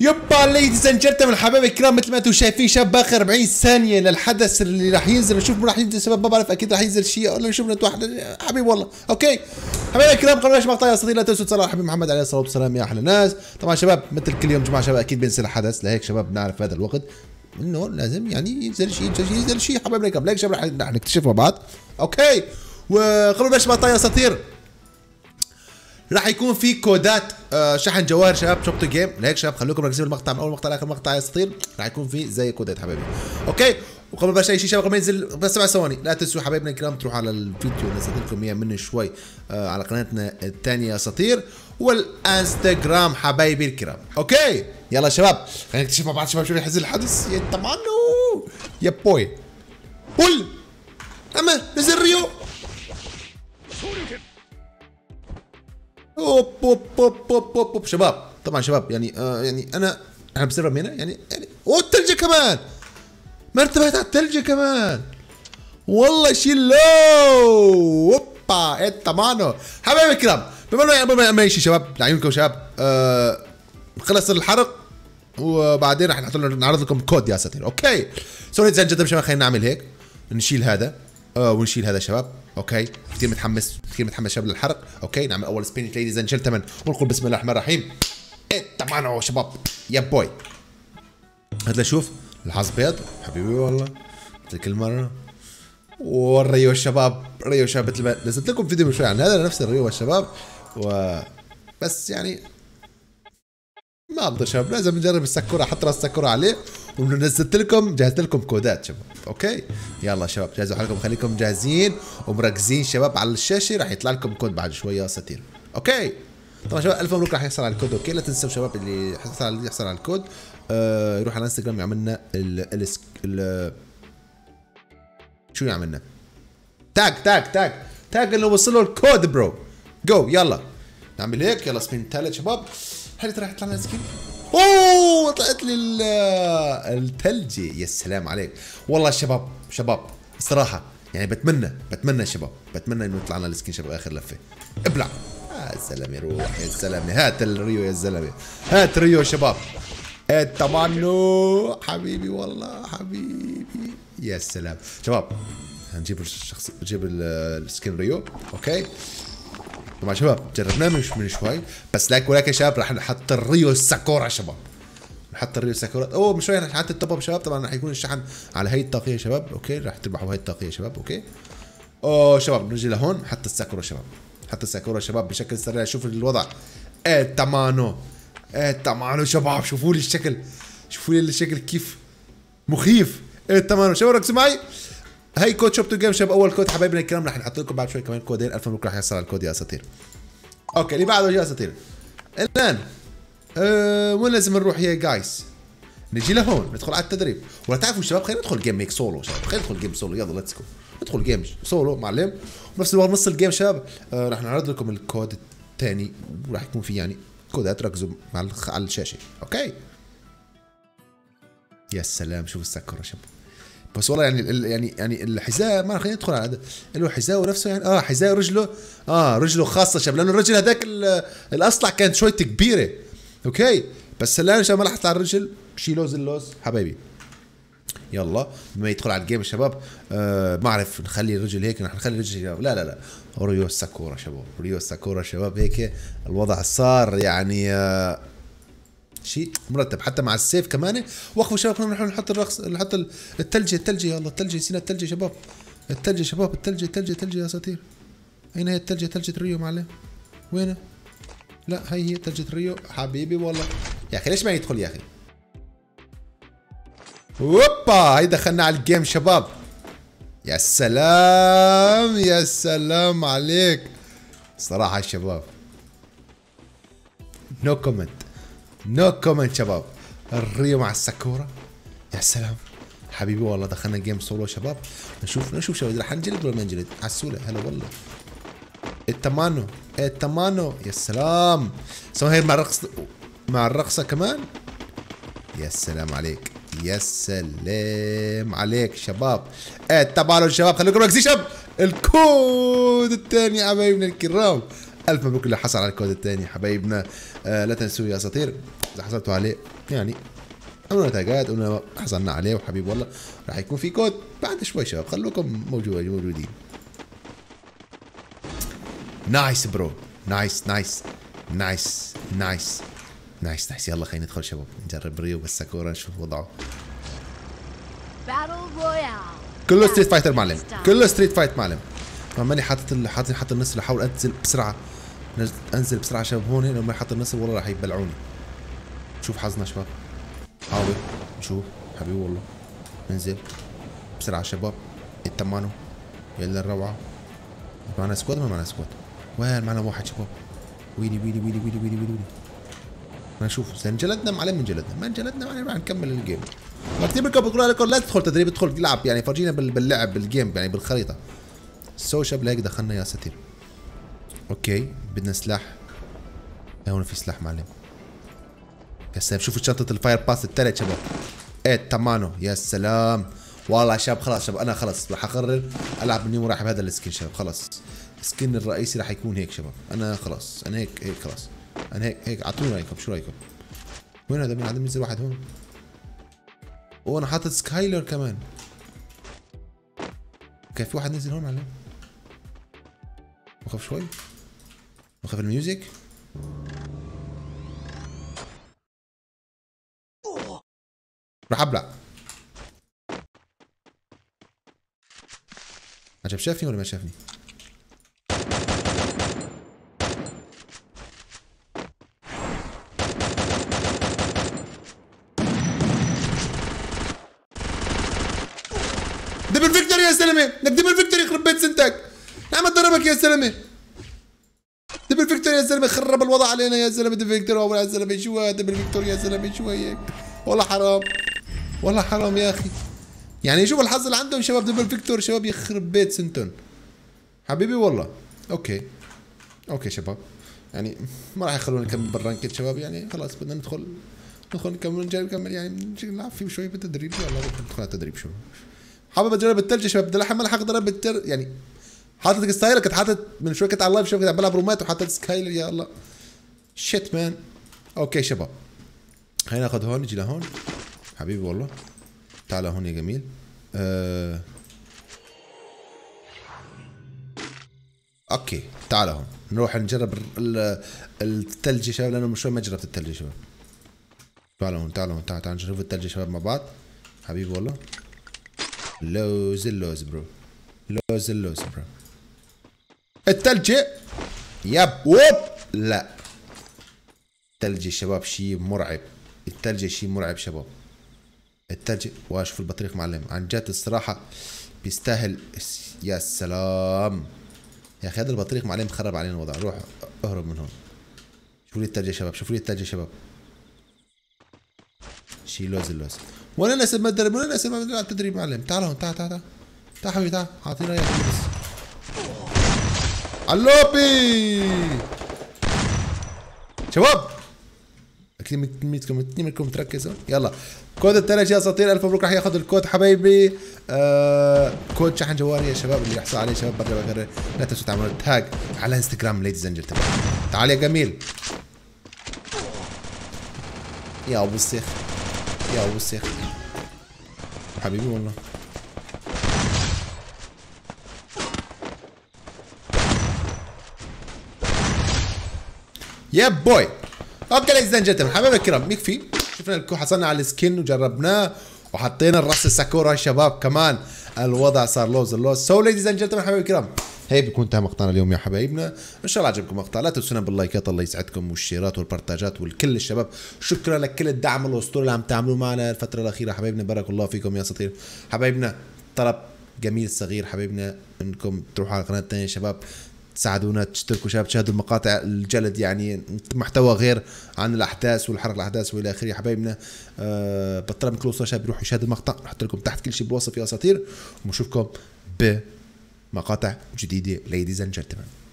يبا ladies and gentlemen حبايبي الكرام مثل ما أنتم شايفين شاب باقي 40 ثانية للحدث اللي راح ينزل. نشوف راح ينزل سبب ما بعرف أكيد راح ينزل شيء. ولا نشوف واحد حبيبي والله. أوكي. حبايبي الكرام قبل ما مقطع يا لا تنسوا تصلوا على حبيبي محمد عليه الصلاة والسلام يا أحلى ناس طبعا شباب مثل كل يوم جماعة شباب أكيد بينزل حدث. لهيك شباب بنعرف هذا الوقت إنه لازم يعني ينزل شيء ينزل شيء حبايبنا الكرام ليك شباب رح نكتشف مع بعض. أوكي. وقبل ما مقطع يا أساطير راح يكون في كودات آه شحن جواهر شباب shop game لهيك شباب خلوكم مركزين بالمقطع من أول مقطع لآخر مقطع يا أساطير. راح يكون في زي كودات حبايبي أوكي؟ وقبل ما اي شيء شباب قبل ما ينزل بس سبع ثواني. لا تنسوا حبايبنا الكرام تروحوا على الفيديو نزلت لكم إياه من شوي آه على قناتنا الثانية يا أساطير والإنستغرام حبايبي الكرام. أوكي؟ يلا شباب خلينا نكتشف مع بعض شباب شو يحز الحدث. يا طبعا يا بوي. قول أما نزل ريو. أوب أوب أوب أوب أوب, أوب. شباب طبعا شباب يعني آه يعني أنا إحنا بسيرفر هنا يعني يعني والثلجه كمان. ما انتبهت على الثلجه كمان. والله شيء لو. أوبا إنت مانو. حبايبي الكرام بما إنه ما شيء شباب لعيونكم شباب آه خلص الحرق وبعدين راح نعرض لكم كود يا ساتر أوكي؟ sorry اذا جدا شباب خلينا نعمل هيك نشيل هذا آه ونشيل هذا شباب. أوكي؟ كثير متحمس كثير متحمس شباب للحرق. أوكي؟ نعمل أول spin ladies and gentlemen ونقول بسم الله الرحمن الرحيم. إنت معنا شباب. يا بوي هات لشوف الحظ بيض حبيبي والله. مثل كل مره والريو الشباب ريو الشباب مثل ما نزلت لكم فيديو من شوي عن هذا نفس الريو الشباب. و بس يعني ما أقدر شباب لازم نجرب السكورة أحط رأس السكورة عليه. ونزلت لكم جهزت لكم كودات شباب. أوكي؟ يلا شباب جهزوا حالكم خليكم جاهزين ومركزين شباب على الشاشة راح يطلع لكم كود بعد شوية يا ساتير أوكي؟ طبعا شباب ألف مبروك راح يحصل على الكود. أوكي؟ لا تنسوا شباب اللي يحصل يحصل على الكود آه يروح على الانستغرام يعمل لنا ال ال شو يعملنا؟ tag tag tag tag انه وصل له الكود bro. جو يلا. نعمل هيك يلا spin ثالث شباب. هل راح يطلع لنا skin؟ اوه طلعت لي الثلجي يا سلام عليك. والله شباب شباب الصراحه يعني بتمنى بتمنى شباب بتمنى إنه يطلع لنا ال skin شباب آخر لفة. ابلع. يا زلمه روح يا زلمه هات الريو يا زلمه هات ريو شباب. انت مانو حبيبي والله حبيبي. يا سلام شباب هنجيب الشخص نجيب ال skin ريو. أوكي؟ طبعا شباب جربناه من شوي. بس لكن ولكن شباب راح نحط الريو ساكورا شباب. نحط الريو ساكورا أوه من شوي رح نحط ال top شباب. طبعا راح يكون الشحن على هي الطاقيه شباب. أوكي راح تربحوا هي الطاقيه شباب. أوكي. أوه شباب نجي لهون. حط الساكورا شباب. حط الساكورا شباب بشكل سريع. شوف الوضع. إيه تمانو. إيه تمانو شباب. شوفوا لي الشكل. شوفوا لي الشكل كيف مخيف. إيه تمانو. شباب ركزوا معي. هي كود shop to game شباب. أول كود حبايبنا الكرام رح نحط لكم بعد شوي كمان كودين. 1000 مبروك رح يحصل على الكود يا أساطير. أوكي اللي بعده يا أساطير. إلان. أه وين لازم نروح يا guys نجي لهون ندخل على التدريب. ولا تعرفوا شباب خلينا ندخل game ميك سولو شباب. خلينا ندخل game solo يلا let's go ندخل game solo معلم. ونفس الوقت نص ال game شباب. آه راح نعرض لكم الكود الثاني وراح يكون في يعني كودات. ركزوا مع على الشاشة. أوكي؟ يا سلام شوف السكر شباب. بس والله يعني يعني يعني الحذاء ما خلينا ندخل على هذا. له حذاء نفسه يعني آه حذاء رجله. آه رجله خاصة شباب. لأنه الرجل هذاك الأصلع كانت شوي كبيرة. أوكي. بس الان شباب ما لاحظت على الرجل شيلوز اللوز حبايبي. يلا. بما يدخل على الجيم الشباب آه ما أعرف نخلي الرجل هيك نحن نخلي الرجل شباب لا لا لا. ريو ساكورا شباب ريو ساكورا شباب هيك. الوضع صار يعني آه شيء مرتب. حتى مع السيف كمان. وقفوا شباب كنا نحط الرقص نحط الثلج الثلج يلا. الثلج نسينا الثلج يا شباب. الثلج يا شباب الثلج الثلج الثلج يا أساطير. أين هي الثلج ثلجة ريو معلم. وينه؟ لا هي هي ثلجة ريو. حبيبي والله. يا أخي ليش ما يدخل يا أخي؟ اوبا هي دخلنا على ال game شباب. يا سلام يا سلام عليك. صراحة شباب. no comment no comment شباب. الريو مع الساكورا يا سلام. حبيبي والله دخلنا game solo شباب. نشوف نشوف شباب. رح نجلد ولا ما نجلد؟ عسولة. هلا والله. التمانو. التمانو يا سلام. سوى هي مع الرقص مع الرقصة كمان؟ يا سلام عليك. يا سلام عليك شباب. التمانو شباب خليكم مركزين شباب. الكود الثاني حبايبنا الكرام. ألف مبروك اللي حصل على الكود الثاني حبايبنا. آه لا تنسوا يا أساطير. إذا حصلتوا عليه يعني اعملوا تاجات قلنا حصلنا عليه وحبيب والله راح يكون في كود بعد شوي شباب. خلوكم موجودين موجودين. nice bro nice nice nice nice nice nice يلا خلينا ندخل شباب. نجرب ريو بالساكورا نشوف وضعه. كله Street Fighter معلم. كله Street Fight معلم. ماني حاطط حاطط حاطط النسل أحاول أنزل بسرعة. أنزل بسرعة شباب هون لما حاط النسل والله راح يبلعوني. شوف حظنا شباب. حاول. شوف. حبيبي والله. انزل بسرعة شباب. التمانو يلا الروعه معنا squad ما معنا squad وين معنا واحد شباب؟ ويلي ويلي ويلي ويلي ويلي ويلي ما نشوف إذا انجلدنا معلم انجلدنا ما انجلدنا معلم راح نكمل ال game. مكتوب لكم بقول لا تدخل تدريب ادخل تلعب يعني فرجينا باللعب بال game يعني بالخريطة. ال social لهيك دخلنا يا ستير okay بدنا سلاح. هون في سلاح معلم. يا سلام شوفوا شنطة ال Fire Pass الثالث شباب. إيه تمانو. يا سلام. والله شباب خلاص شباب أنا خلاص راح أقرر ألعب اليوم راح بهذا ال skin شباب خلاص. ال skin الرئيسي راح يكون هيك شباب. أنا خلاص أنا هيك هيك خلاص. أنا هيك هيك. أعطوني رأيكم شو رأيكم؟ وين هذا؟ من عدم ينزل واحد هون. وأنا حاطط سكايلر كمان. كان في واحد نزل هون معلم. وقف شوي. وقف ال music. راح أبلع. عجب شافني ولا ما شافني؟ double vector يا زلمه بدك double vector يخرب بيت سنتك. نعم ضربك يا زلمه double vector يا زلمه خرب الوضع علينا يا زلمه double vector يا زلمه شو double vector يا زلمه شو هيك؟ والله حرام. والله حرام يا أخي. يعني شوف الحظ اللي عندهم شباب double vector شباب يخرب بيت سنتون حبيبي والله. okay. okay شباب. يعني ما راح يخلونا نكمل بال ranked شباب. يعني خلاص بدنا ندخل ندخل نكمل نكمل. يعني نلعب فيه شوي بالتدريب. يلا ندخل على التدريب شوي. حابب أجرب الثلج يا شباب لحين ما لحق أقدر بالتر يعني حاطط سكايلر كنت حاطط من شوي كنت على ال live شباب كنت بلعب رومات وحاطط سكايلر يا الله. shit man okay شباب. خلينا ناخذ هون نجي لهون حبيبي والله. تعال هون يا جميل. أه... okay تعال هون. نروح نجرب الثلج يا شباب لأنه من شوي ما جربت الثلج يا شباب. تعالوا هون تعالوا هون تعال تعال نشوف الثلج يا شباب مع بعض. حبيبي والله. لوز اللوز bro. لوز اللوز bro. الثلج يب. ووب. لا. الثلج شباب شيء مرعب. الثلج شيء مرعب شباب. الثلج واشوف البطريق معلم؟ عن جد الصراحة بيستاهل. يا سلام. يا أخي هذا البطريق معلم خرب علينا الوضع. روح اهرب من هون. شوفوا لي الثلج يا شباب. شوفوا لي الثلج يا شباب. شي لوز اللوز. وين الناس ما تدرب وين الناس ما على التدريب معلم. تعال هون تعال تعال تعال. تعال حبيبي تعال. اعطينا اياه بس علوبي شباب! أكيد منكم اثنين منكم تركزوا يلا. كود الثلج يا أساطير. ألف مبروك راح ياخذ الكود حبايبي آه كود شحن جوالي يا شباب. اللي يحصل عليه شباب برا بقرر. لا تنسوا تعملوا تاج على انستغرام ladies and تعال يا جميل. يا أبو السيخ. يا أبو السيخ. حبيبي والله. يا بوي okay ladies and gentlemen حبايبي الكرام يكفي شفنا الكو حصلنا على ال skin وجربناه وحطينا الرأس الساكورا يا شباب كمان الوضع صار لوز اللوز so ladies and gentlemen حبايبي الكرام. هي بيكون انتهى مقطعنا اليوم يا حبايبنا. إن شاء الله عجبكم المقطع لا تنسونا باللايكات الله يسعدكم والشيرات والبرتاجات والكل الشباب. شكرا لكل الدعم الأسطوري اللي عم تعملوه معنا الفترة الأخيرة حبايبنا. بارك الله فيكم يا سطير حبايبنا طلب جميل صغير حبايبنا انكم تروحوا على القناة الثانية شباب. تساعدونا تشتركوا شباب تشاهدوا المقاطع الجلد يعني محتوى غير عن الأحداث والحرق الأحداث وإلى آخره. حبايبنا أه بطلب من كل شباب يروحوا يشاهدوا المقطع. نحط لكم تحت كل شيء بالوصف يا أساطير. ونشوفكم ب مقاطع جديدة ladies and gentlemen